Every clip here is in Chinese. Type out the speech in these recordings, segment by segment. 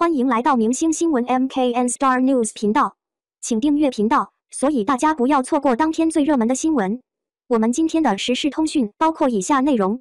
欢迎来到明星新闻 MKN Star News 频道，请订阅频道，所以大家不要错过当天最热门的新闻。我们今天的时事通讯包括以下内容：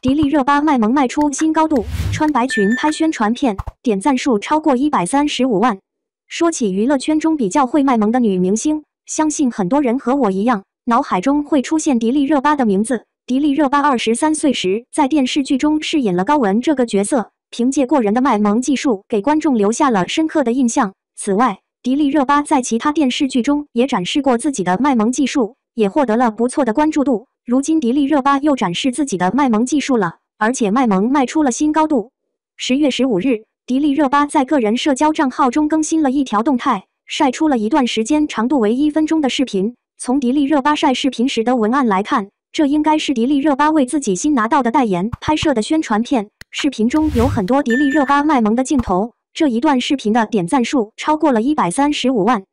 迪丽热巴卖萌卖出新高度，穿白裙拍宣传片，点赞数超过一百三十五万。说起娱乐圈中比较会卖萌的女明星，相信很多人和我一样，脑海中会出现迪丽热巴的名字。迪丽热巴二十三岁时，在电视剧中饰演了高雯这个角色。凭借过人的卖萌技术，给观众留下了深刻的印象。此外，迪丽热巴在其他电视剧中也展示过自己的卖萌技术，也获得了不错的关注度。如今，迪丽热巴又展示自己的卖萌技术了，而且卖萌卖出了新高度。十月十五日，迪丽热巴在个人社交账号中更新了一条动态，晒出了一段时间长度为一分钟的视频。从迪丽热巴晒视频时的文案来看，这应该是迪丽热巴为自己新拿到的代言拍摄的宣传片。视频中有很多迪丽热巴卖萌的镜头，这一段视频的点赞数超过了一百三十五万。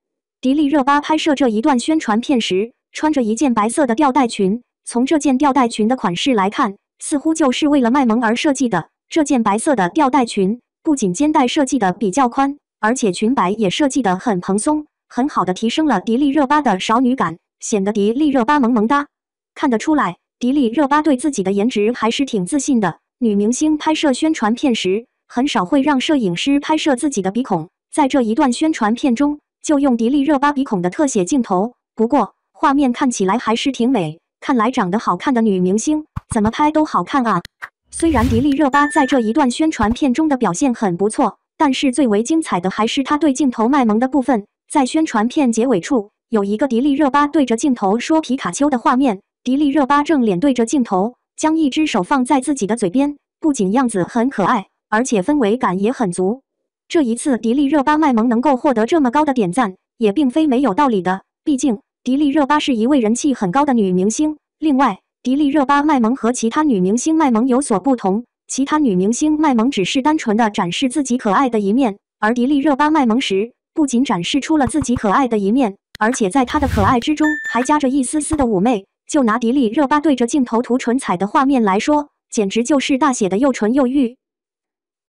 迪丽热巴拍摄这一段宣传片时，穿着一件白色的吊带裙，从这件吊带裙的款式来看，似乎就是为了卖萌而设计的。这件白色的吊带裙不仅肩带设计的比较宽，而且裙摆也设计的很蓬松，很好的提升了迪丽热巴的少女感，显得迪丽热巴萌萌哒。看得出来，迪丽热巴对自己的颜值还是挺自信的。女明星拍摄宣传片时，很少会让摄影师拍摄自己的鼻孔。在这一段宣传片中，就用迪丽热巴鼻孔的特写镜头。不过，画面看起来还是挺美。看来长得好看的女明星，怎么拍都好看啊！虽然迪丽热巴在这一段宣传片中的表现很不错，但是最为精彩的还是她对镜头卖萌的部分。在宣传片结尾处，有一个迪丽热巴对着镜头说皮卡丘的画面，迪丽热巴正脸对着镜头。将一只手放在自己的嘴边，不仅样子很可爱，而且氛围感也很足。这一次，迪丽热巴卖萌能够获得这么高的点赞，也并非没有道理的。毕竟，迪丽热巴是一位人气很高的女明星。另外，迪丽热巴卖萌和其他女明星卖萌有所不同，其他女明星卖萌只是单纯的展示自己可爱的一面，而迪丽热巴卖萌时，不仅展示出了自己可爱的一面，而且在她的可爱之中还夹着一丝丝的妩媚。就拿迪丽热巴对着镜头涂唇彩的画面来说，简直就是大写的又纯又欲。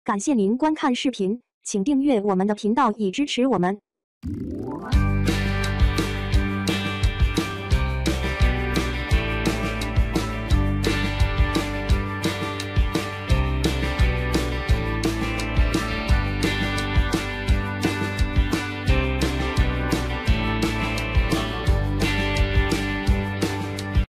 感谢您观看视频，请订阅我们的频道以支持我们。